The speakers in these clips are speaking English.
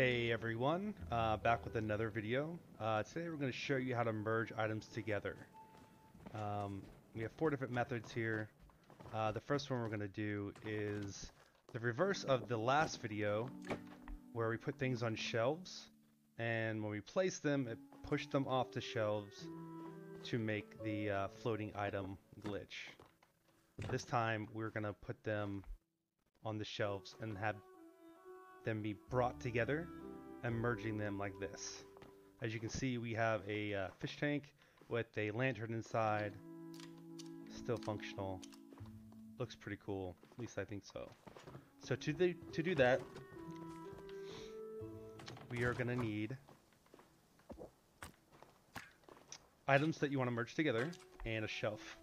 Hey everyone, uh, back with another video. Uh, today we're going to show you how to merge items together. Um, we have four different methods here. Uh, the first one we're going to do is the reverse of the last video where we put things on shelves and when we place them it pushed them off the shelves to make the uh, floating item glitch. This time we're going to put them on the shelves and have them be brought together and merging them like this. As you can see, we have a uh, fish tank with a lantern inside, still functional. Looks pretty cool, at least I think so. So to, the, to do that, we are going to need items that you want to merge together and a shelf.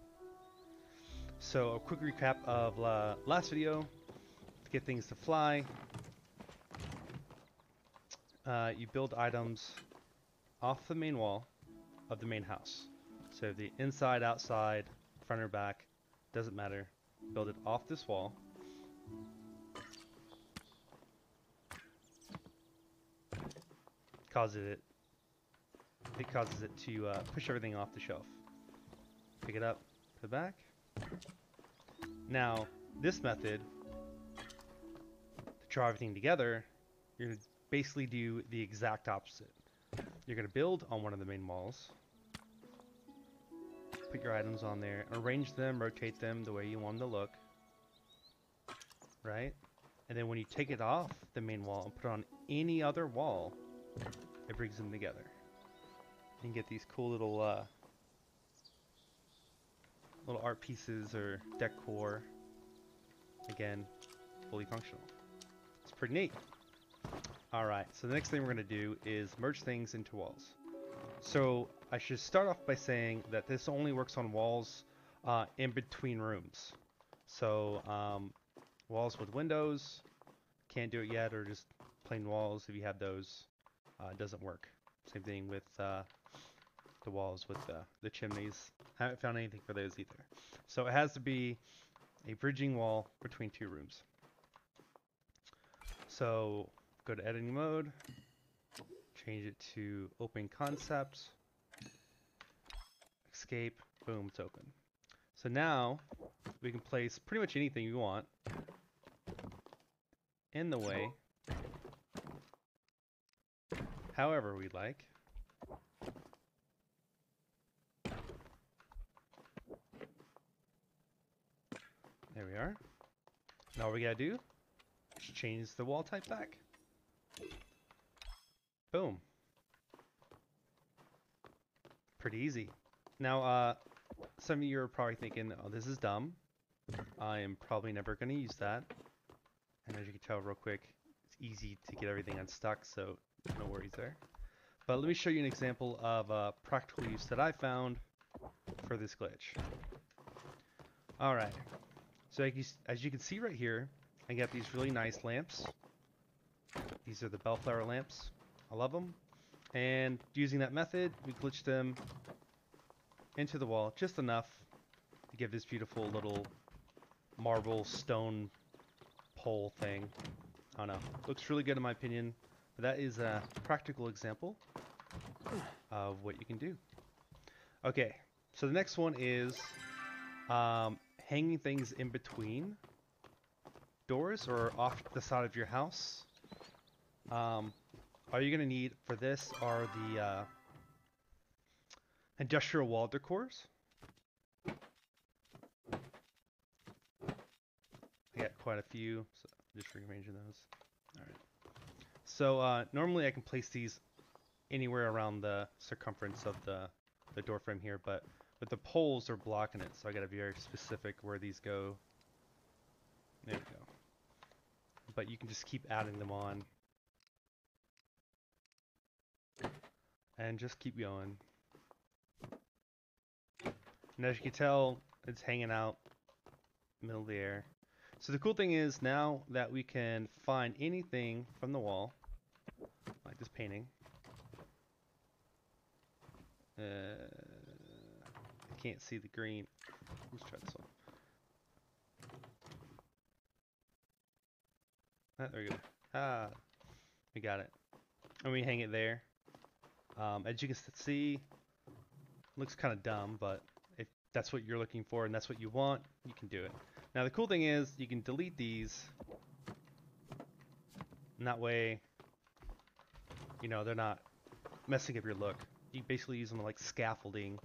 So a quick recap of uh, last video, to get things to fly, uh, you build items off the main wall of the main house. So the inside, outside, front or back, doesn't matter. Build it off this wall. Causes it, it causes it to uh, push everything off the shelf. Pick it up, put it back. Now, this method, to draw everything together, you're basically do the exact opposite. You're going to build on one of the main walls, put your items on there, arrange them, rotate them the way you want them to look, right? And then when you take it off the main wall and put it on any other wall, it brings them together. Can get these cool little uh, little art pieces or decor. Again, fully functional. It's pretty neat. Alright, so the next thing we're going to do is merge things into walls. So I should start off by saying that this only works on walls uh, in between rooms. So um, walls with windows, can't do it yet, or just plain walls if you have those, uh, doesn't work. Same thing with uh, the walls with the, the chimneys. Haven't found anything for those either. So it has to be a bridging wall between two rooms. So go to editing mode, change it to open concept, escape, boom, it's open. So now we can place pretty much anything we want in the way, however we like. There we are. Now all we gotta do is change the wall type back. Boom. Pretty easy. Now, uh, some of you are probably thinking, oh, this is dumb. I am probably never going to use that. And as you can tell real quick, it's easy to get everything unstuck, so no worries there. But let me show you an example of a practical use that I found for this glitch. Alright, so as you can see right here, I got these really nice lamps these are the bellflower lamps. I love them. And using that method, we glitched them into the wall just enough to give this beautiful little marble stone pole thing. I don't know. Looks really good in my opinion. But that is a practical example of what you can do. Okay, so the next one is um, hanging things in between doors or off the side of your house. Um, all you're going to need for this are the uh, industrial wall decors. I got quite a few, so just rearranging those. All right. So uh, normally I can place these anywhere around the circumference of the, the door frame here, but with the poles they're blocking it, so I got to be very specific where these go. There we go. But you can just keep adding them on and just keep going. And as you can tell, it's hanging out middle of the air. So the cool thing is now that we can find anything from the wall, like this painting. Uh, I can't see the green. Let's try this one. Ah, there we go. Ah, we got it. and we hang it there. Um, as you can see, looks kind of dumb, but if that's what you're looking for and that's what you want, you can do it. Now the cool thing is you can delete these, and that way, you know, they're not messing up your look. You basically use them like scaffolding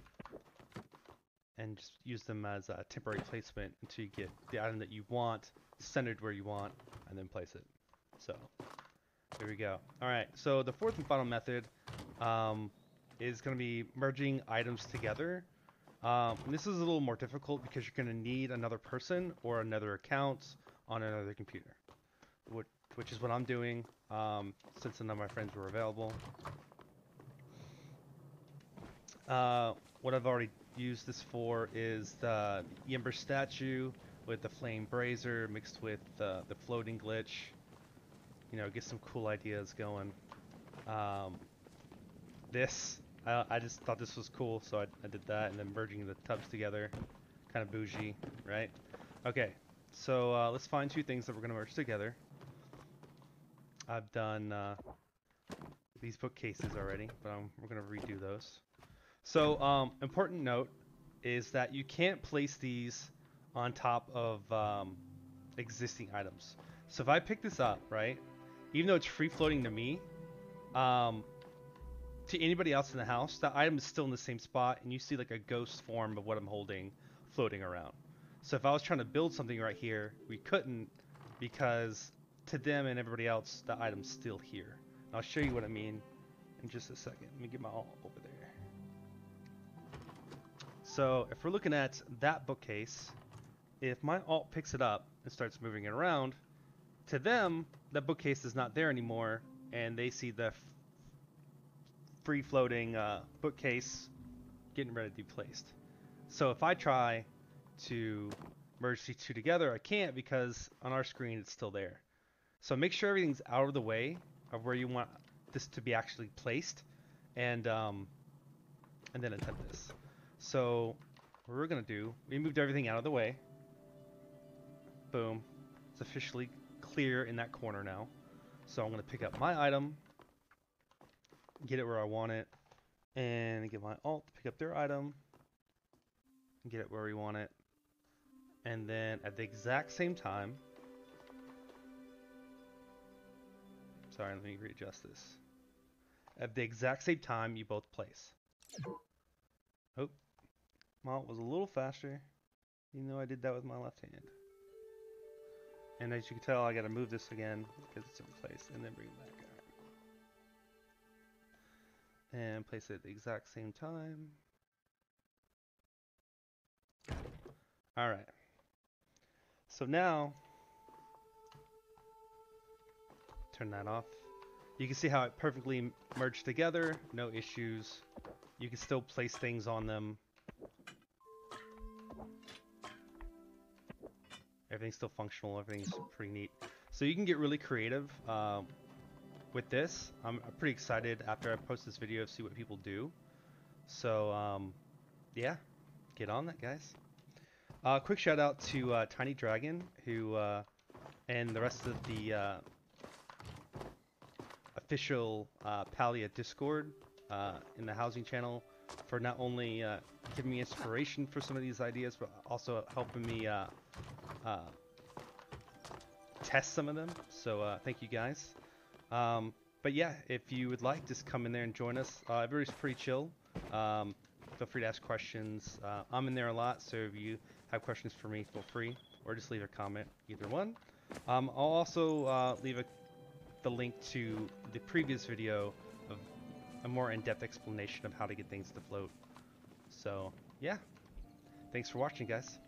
and just use them as a temporary placement until you get the item that you want centered where you want and then place it. So there we go. All right, so the fourth and final method um, is going to be merging items together. Um, this is a little more difficult because you're going to need another person or another account on another computer, which, which is what I'm doing um, since none of my friends were available. Uh, what I've already used this for is the Yember statue with the flame brazier mixed with uh, the floating glitch. You know, get some cool ideas going. Um, this, I, I just thought this was cool, so I, I did that, and then merging the tubs together, kind of bougie, right? Okay, so uh, let's find two things that we're gonna merge together. I've done uh, these bookcases already, but I'm, we're gonna redo those. So, um, important note is that you can't place these on top of um, existing items. So if I pick this up, right, even though it's free floating to me, um, to anybody else in the house, that item is still in the same spot, and you see like a ghost form of what I'm holding floating around. So if I was trying to build something right here, we couldn't because to them and everybody else, the item's still here. And I'll show you what I mean in just a second. Let me get my alt over there. So if we're looking at that bookcase, if my alt picks it up and starts moving it around, to them, that bookcase is not there anymore, and they see the free floating uh, bookcase getting ready to be placed. So if I try to merge these two together, I can't because on our screen it's still there. So make sure everything's out of the way of where you want this to be actually placed, and um, and then attempt this. So what we're gonna do, we moved everything out of the way. Boom, it's officially clear in that corner now. So I'm gonna pick up my item, get it where I want it, and get my alt to pick up their item, get it where we want it. And then at the exact same time, sorry, let me readjust this. At the exact same time, you both place. Oh, my alt was a little faster, even though I did that with my left hand. And as you can tell, I gotta move this again because it's in place, and then bring it back up. And place it at the exact same time. Alright. So now, turn that off. You can see how it perfectly merged together, no issues. You can still place things on them. Everything's still functional, everything's pretty neat. So you can get really creative um, with this. I'm pretty excited after I post this video to see what people do. So um, yeah, get on that, guys. Uh, quick shout out to uh, Tiny Dragon, who uh, and the rest of the uh, official uh, Palia Discord uh, in the housing channel for not only giving me inspiration for some of these ideas, but also helping me test some of them. So thank you guys. Um, but yeah, if you would like, just come in there and join us. Uh, everybody's pretty chill. Um, feel free to ask questions. Uh, I'm in there a lot, so if you have questions for me, feel free, or just leave a comment, either one. Um, I'll also uh, leave a, the link to the previous video of a more in-depth explanation of how to get things to float. So yeah, thanks for watching, guys.